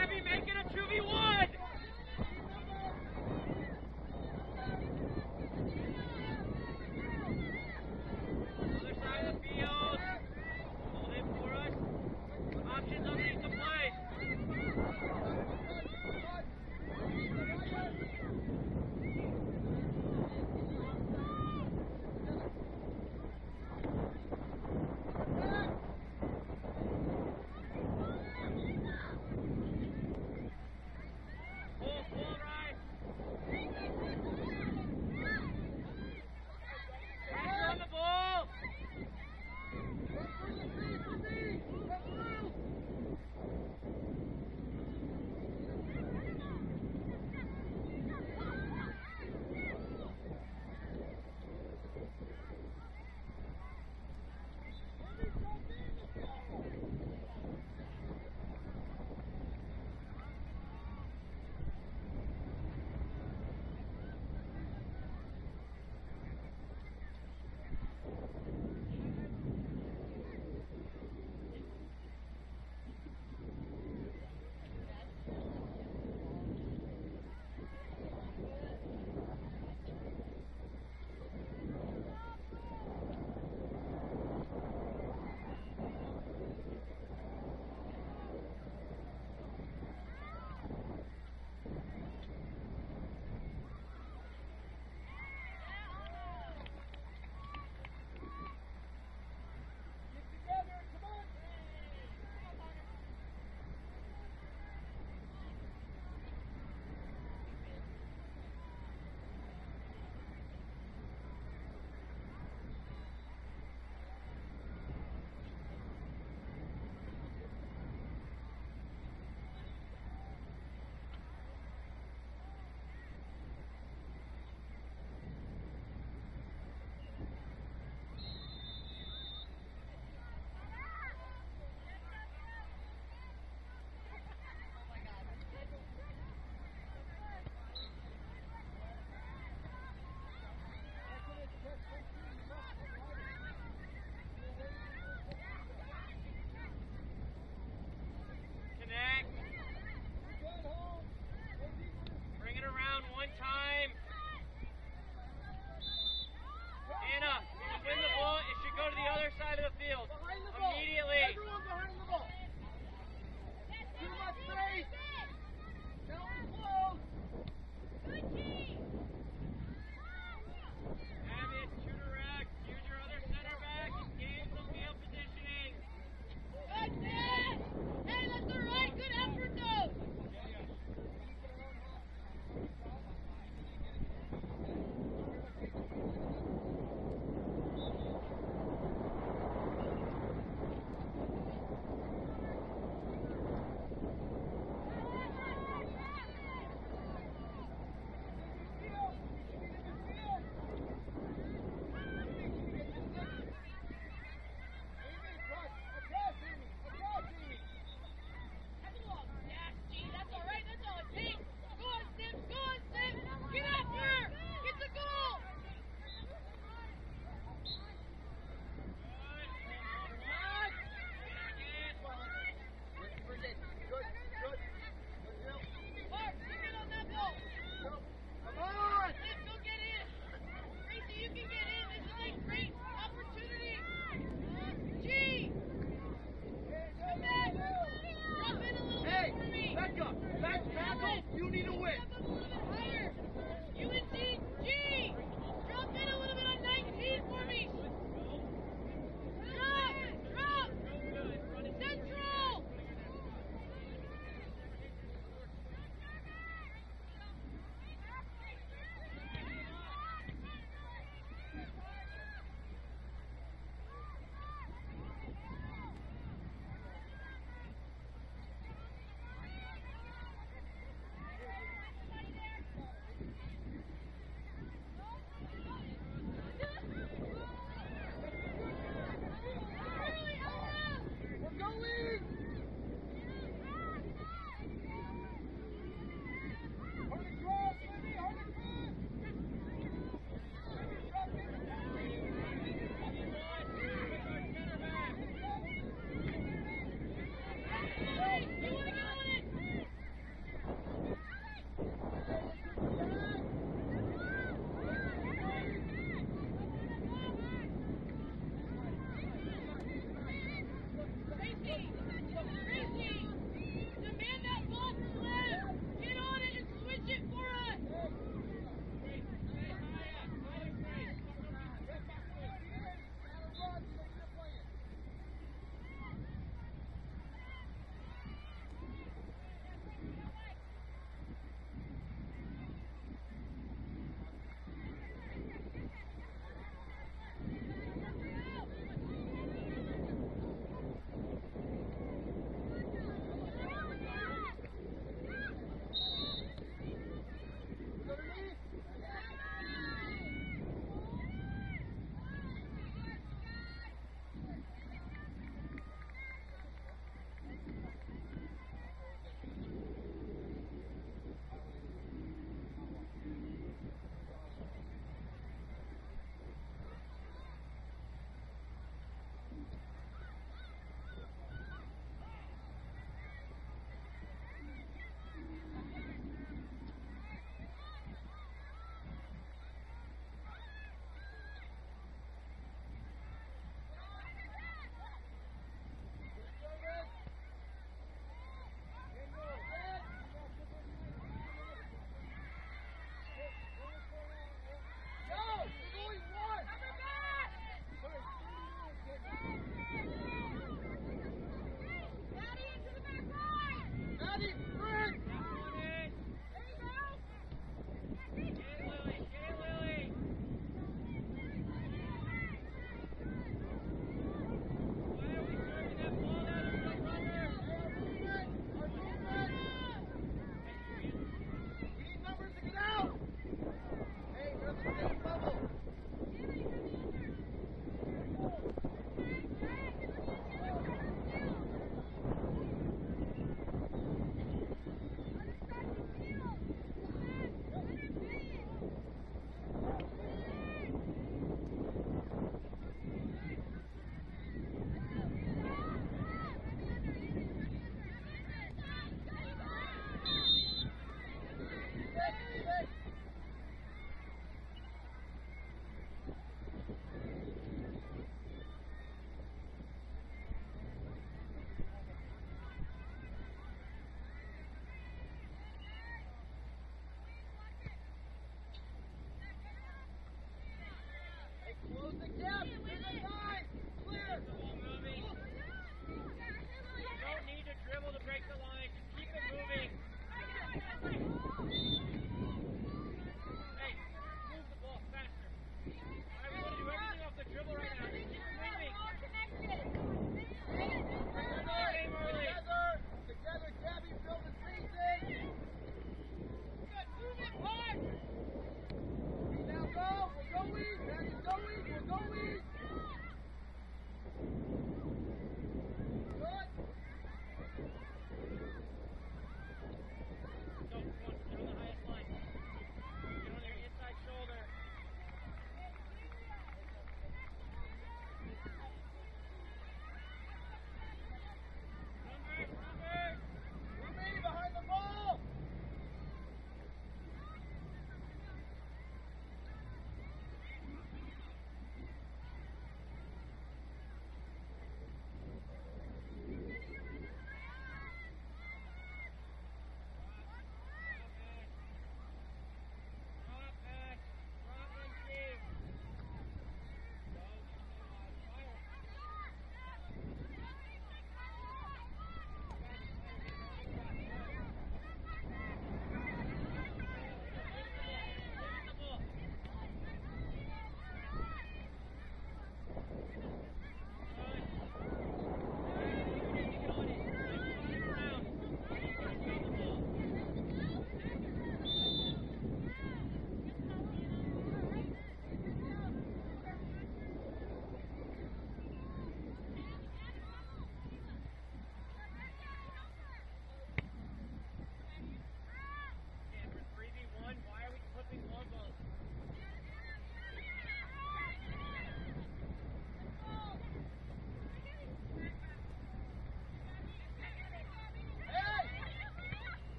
Abby, make it a 2v1.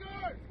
Yes, sir!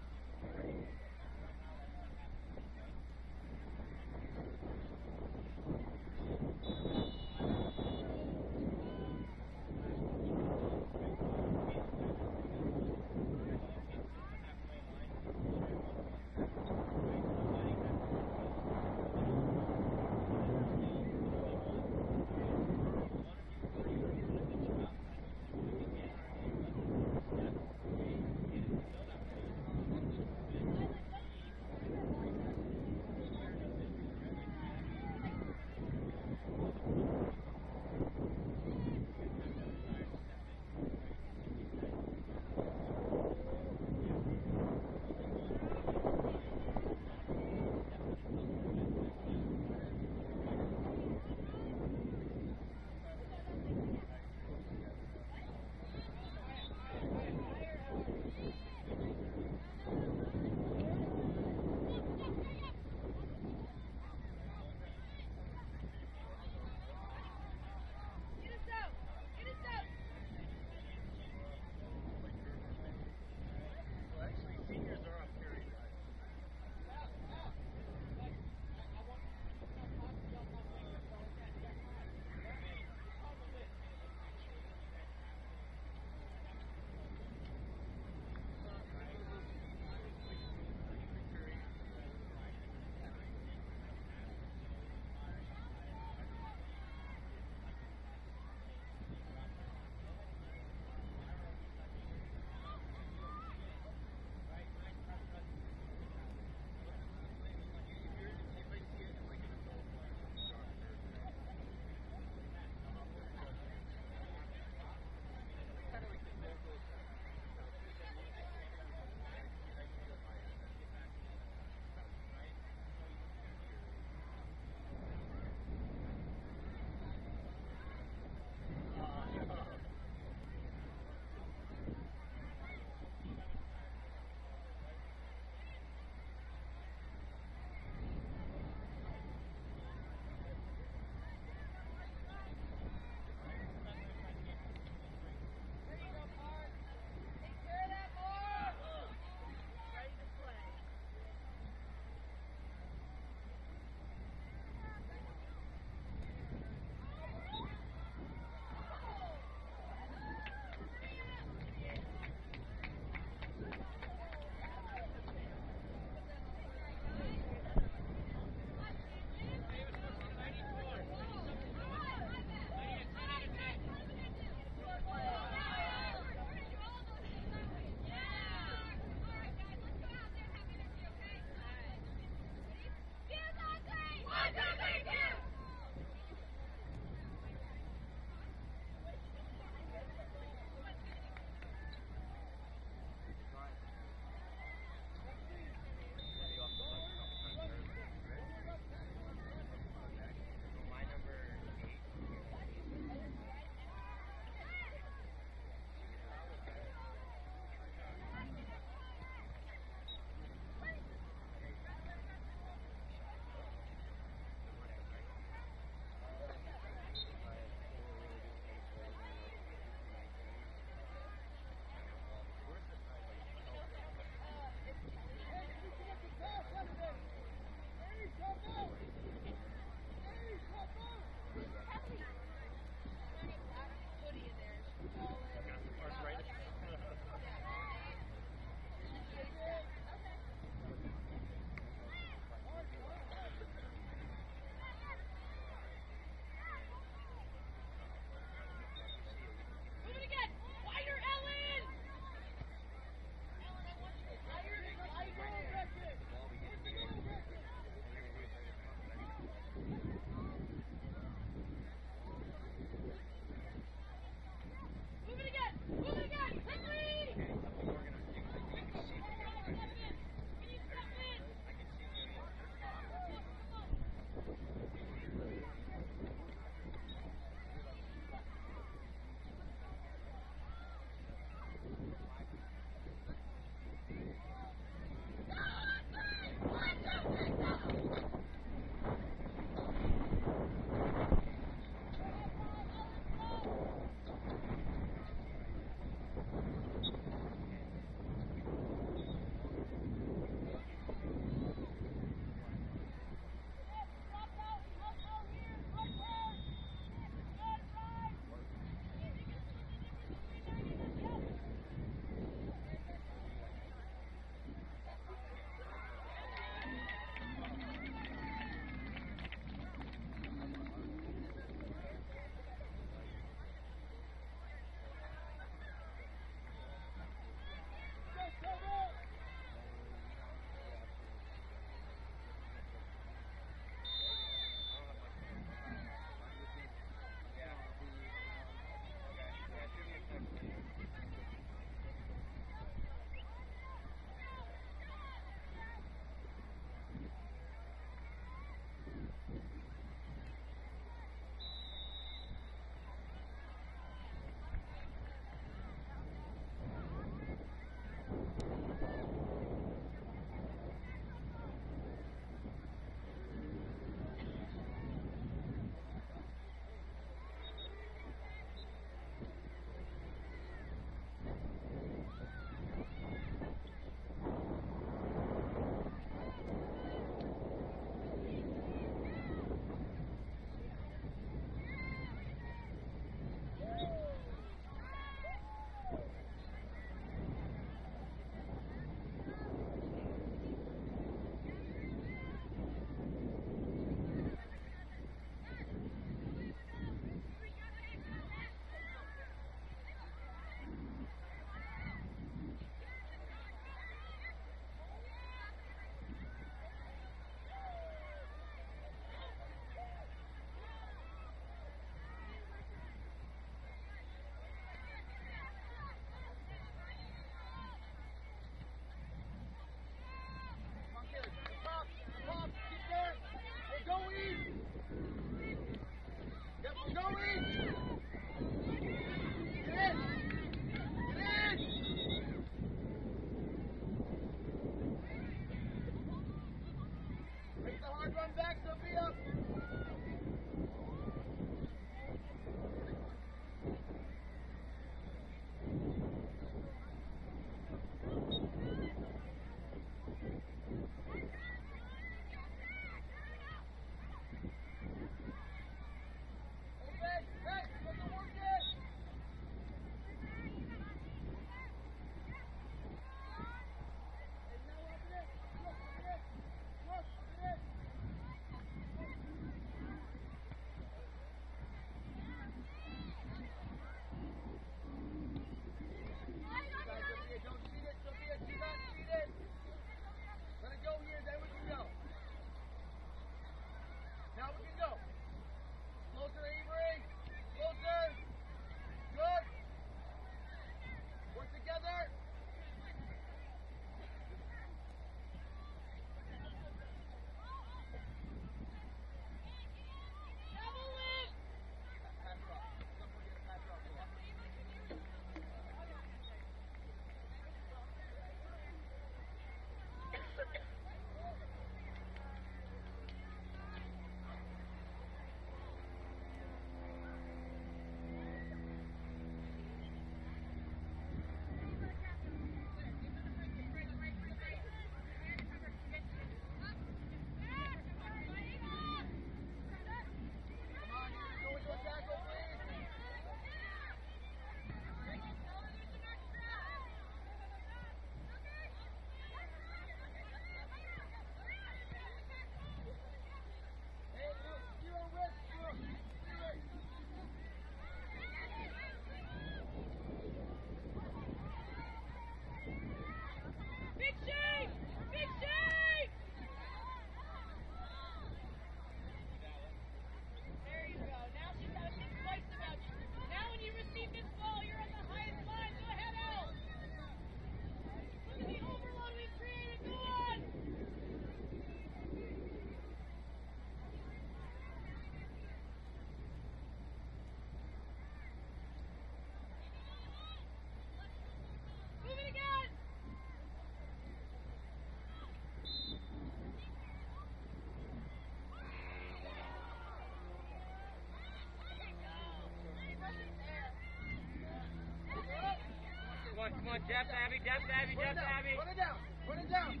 On, Jeff, Abby, Jeff, Abby, Jeff. Abby. Put it down. Put it down.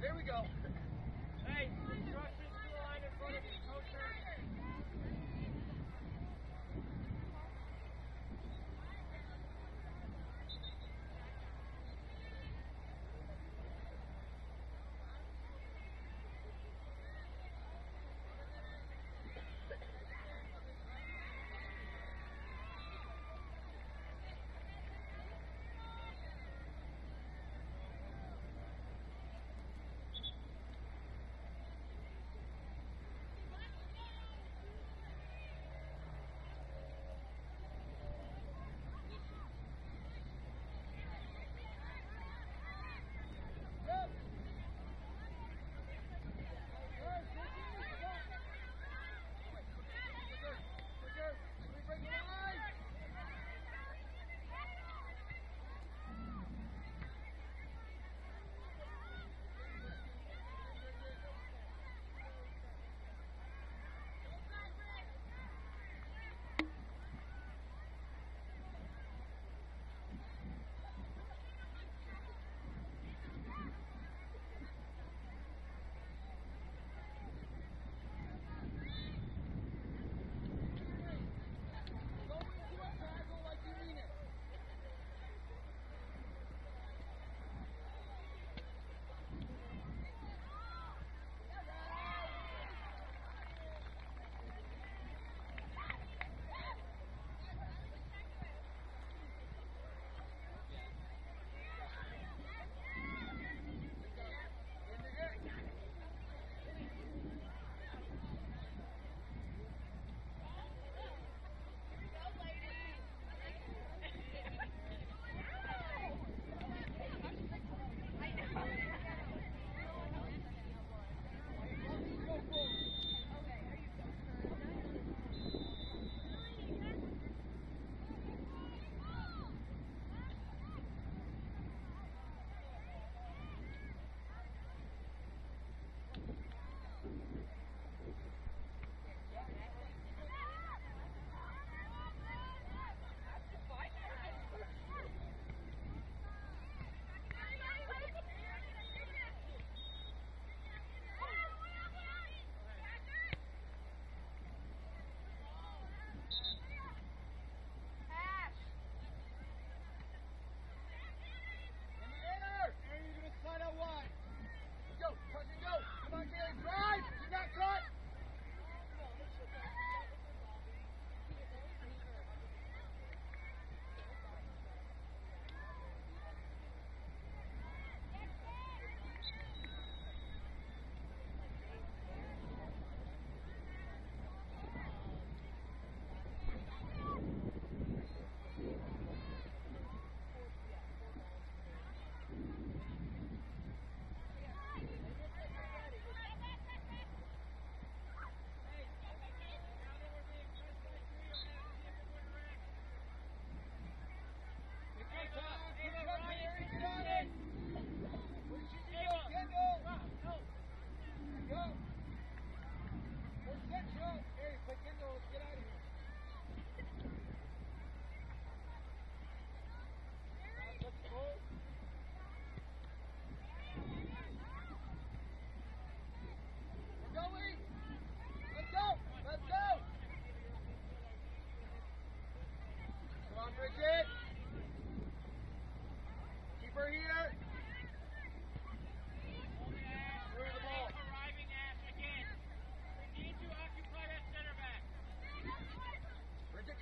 There we go.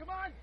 Come on.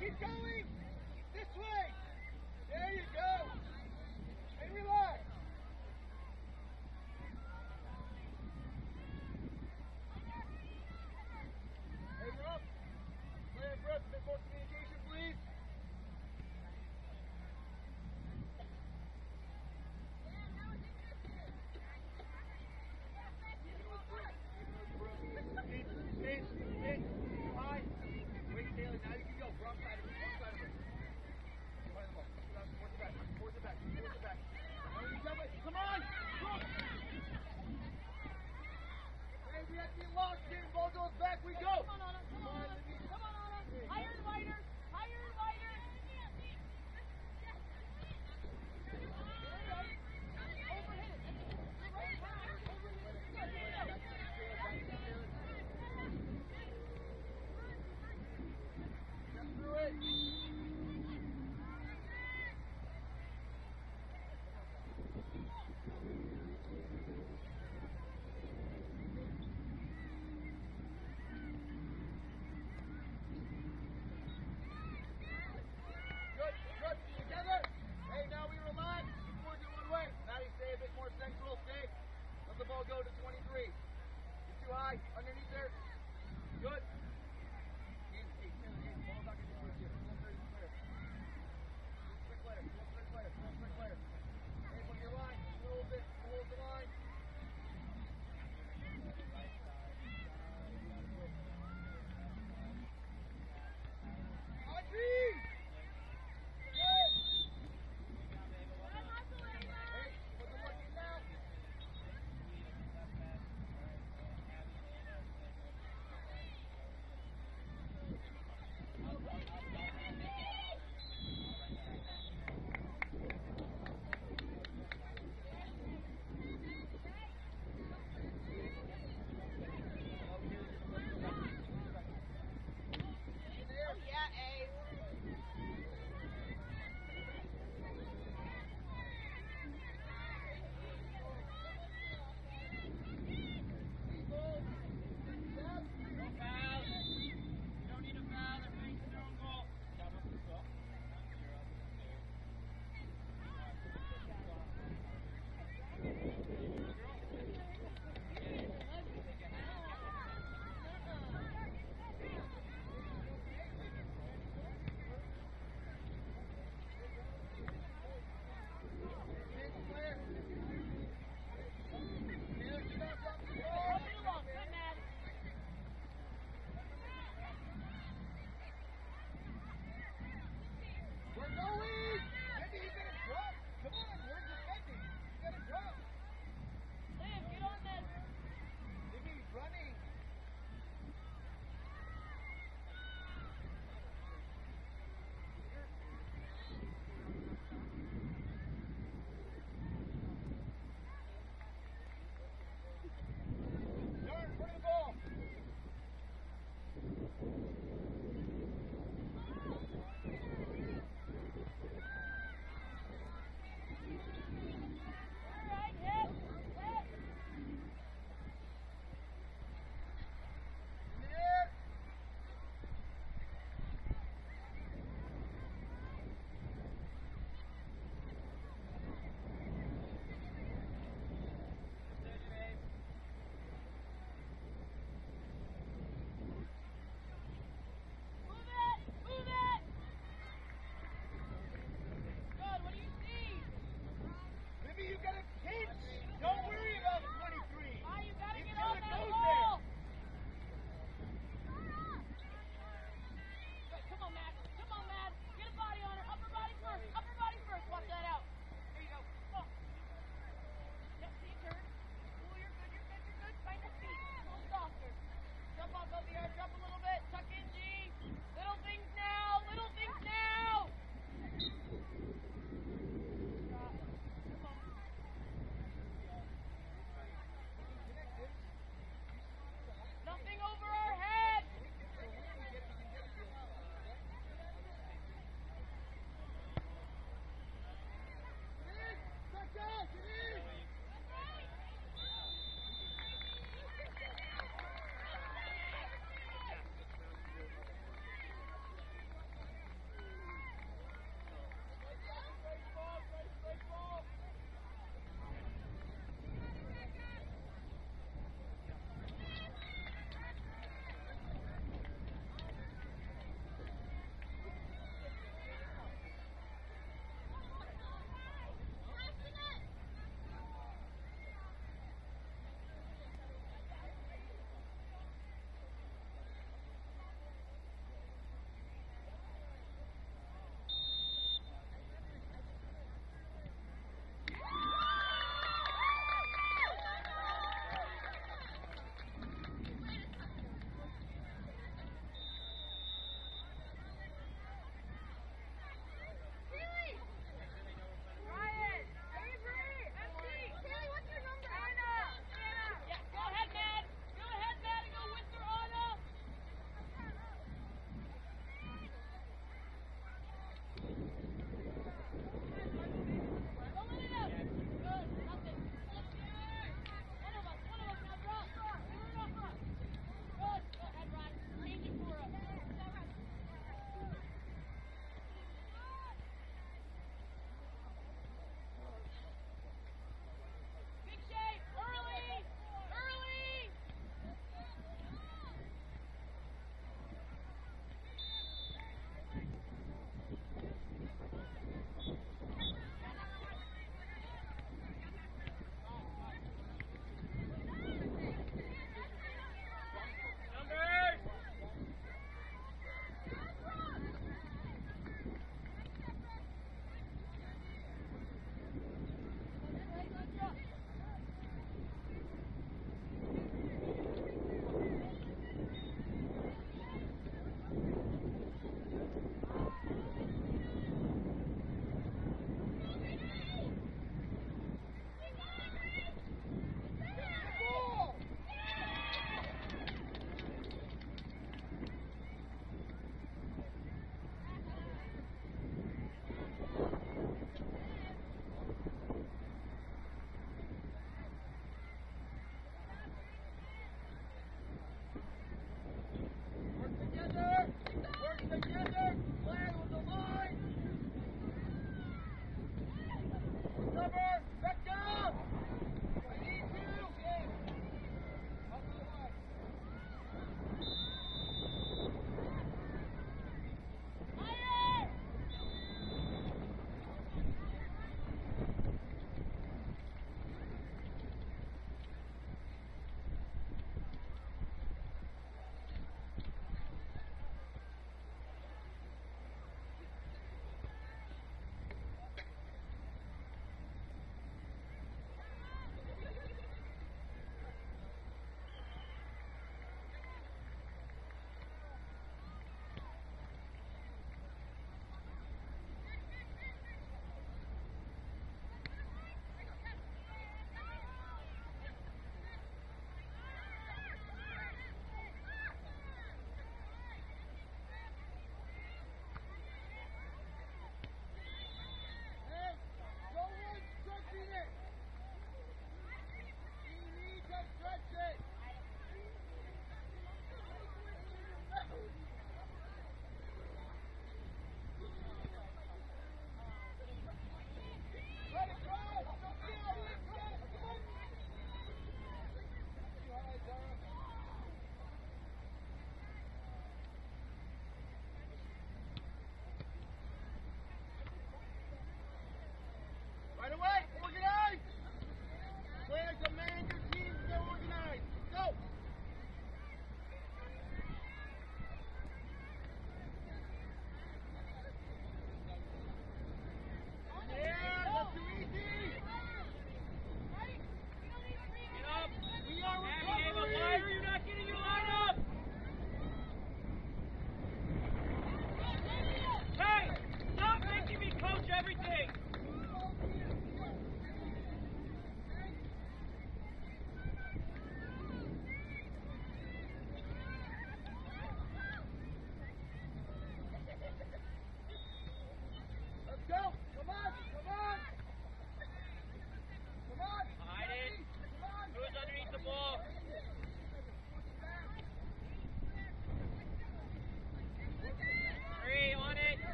Keep going.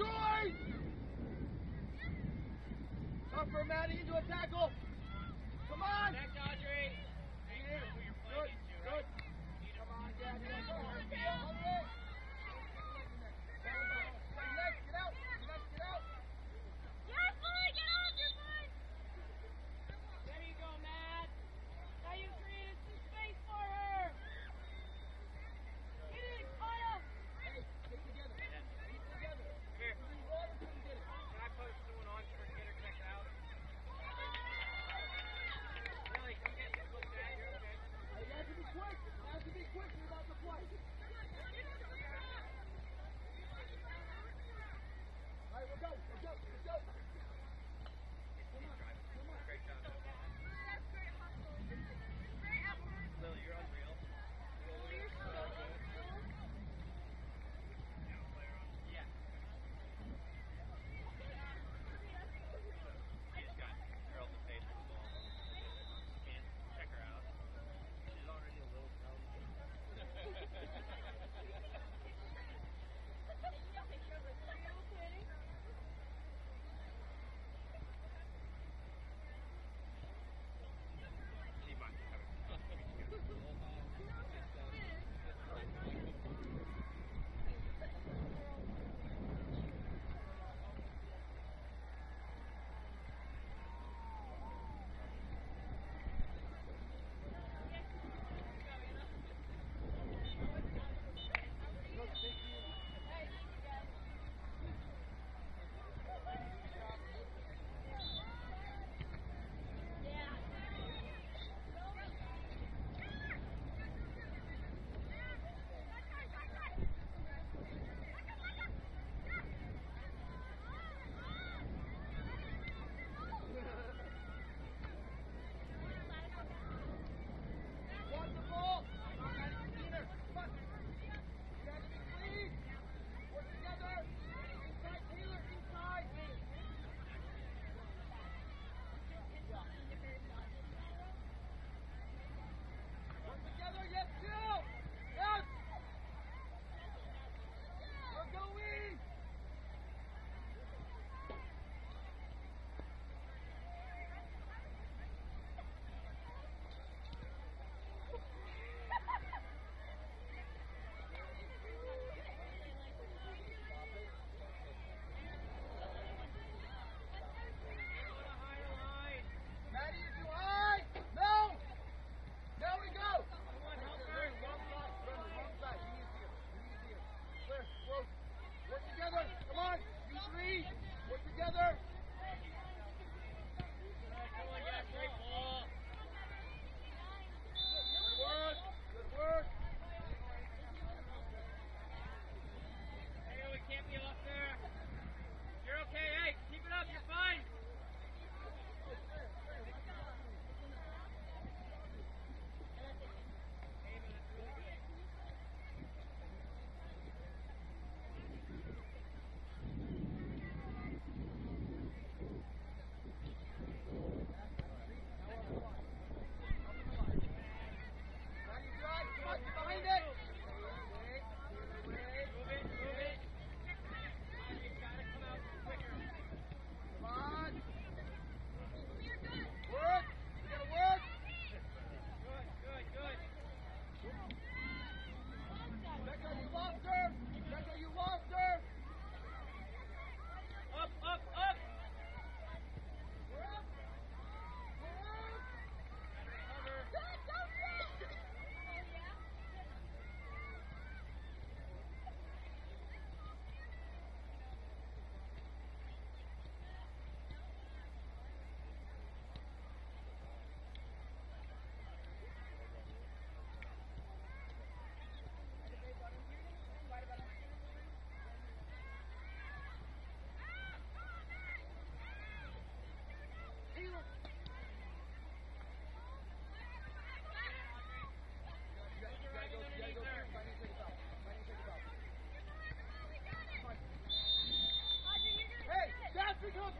Up! Joey! Tougher, Maddie,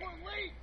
we're late.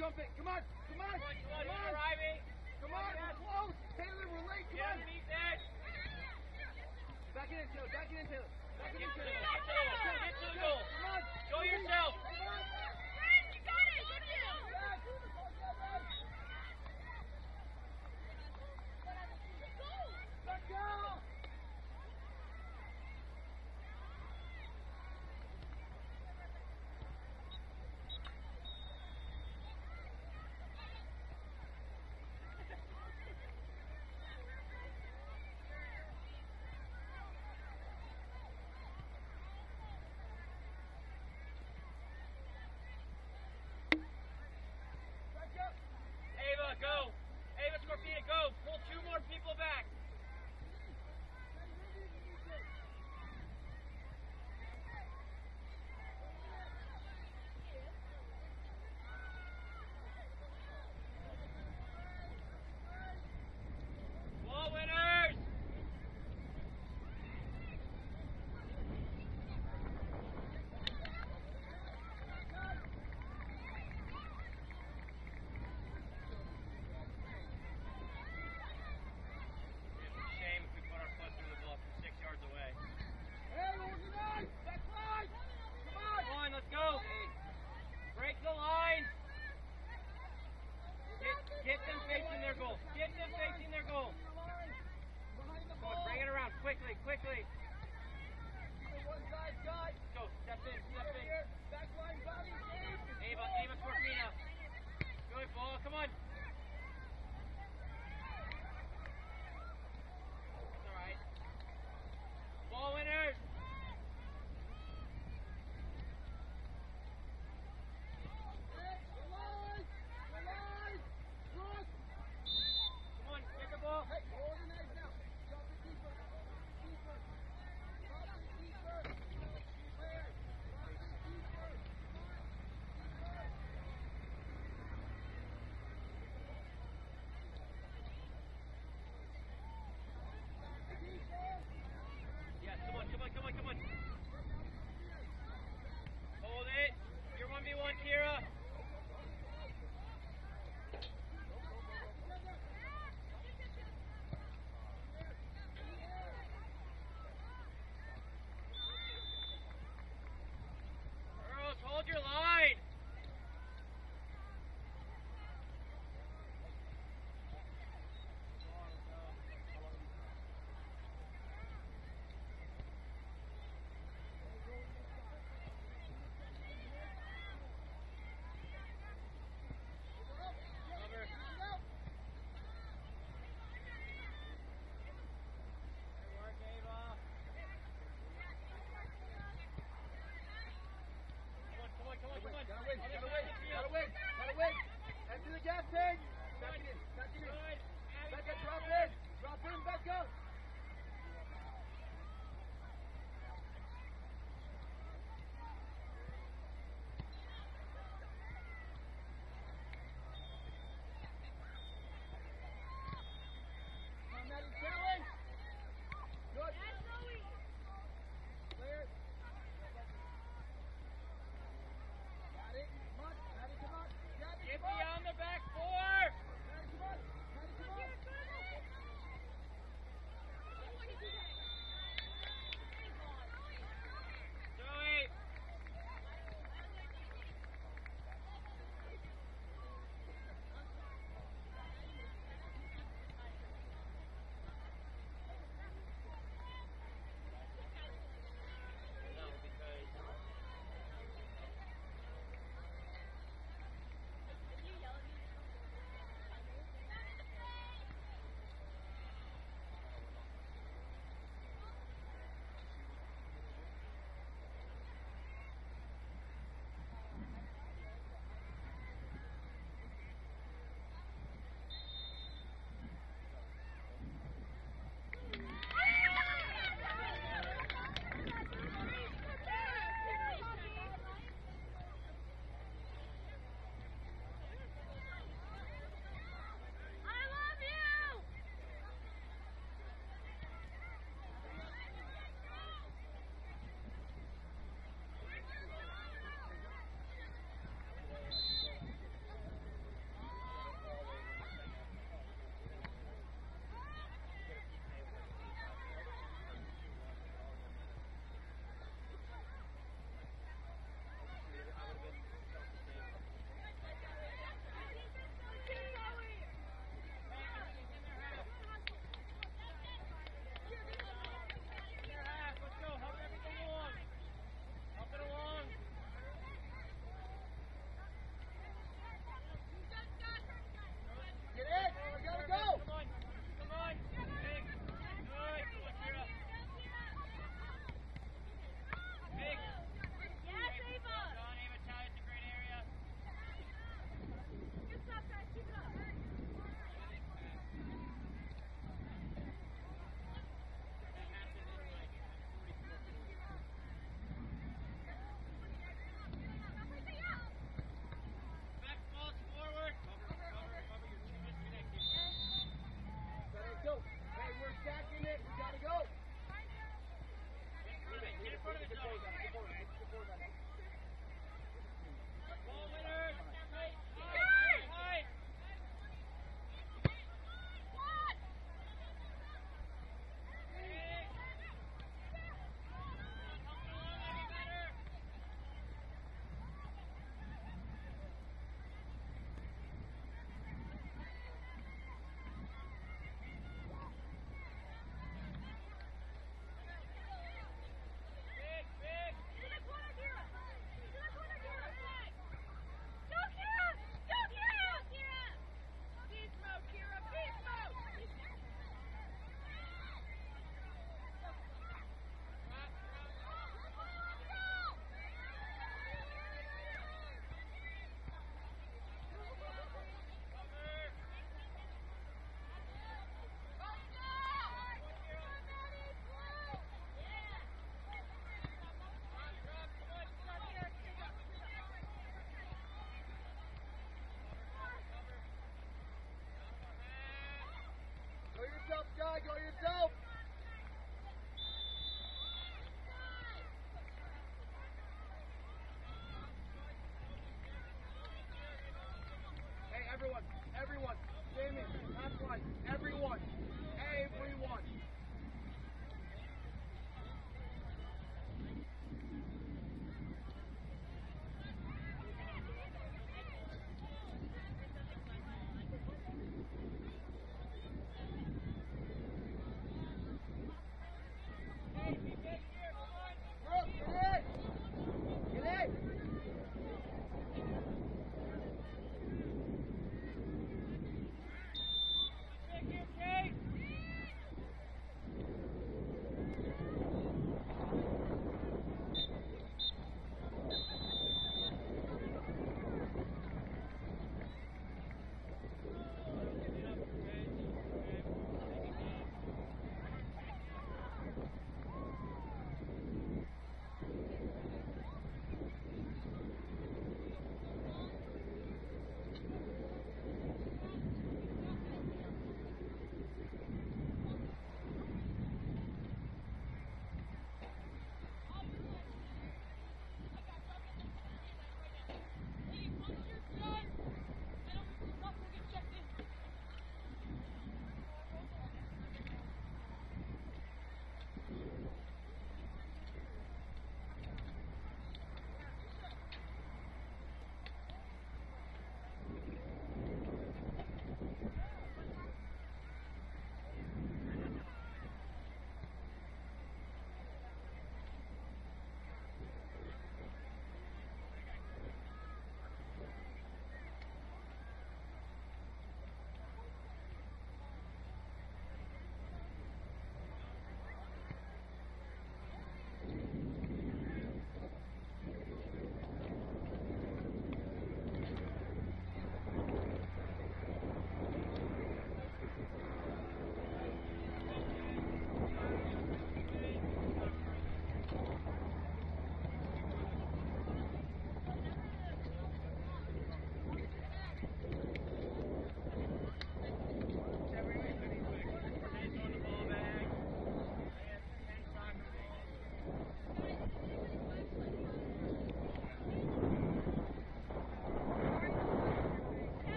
Jump it. Come on. Come on. Come on, come on, Come on. arriving. Come on. We're close. Taylor, we're late. Come on. that. Back it in, Taylor. Back it in, Taylor. Back it in, Taylor. get to the goal. Get to the goal. Come on. Show yourself.